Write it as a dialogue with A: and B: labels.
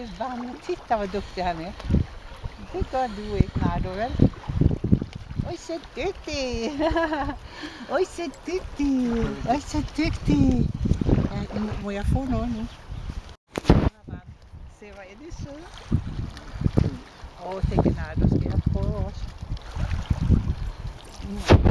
A: du vann. Titta vad duktig han är. Look how du it, Nardo väl? Oj så duktig! Oj så duktig! Oj så duktig! Må jag få någon nu? Se vad är det så? Åh, tänker Nardo ska jag få oss? Mm.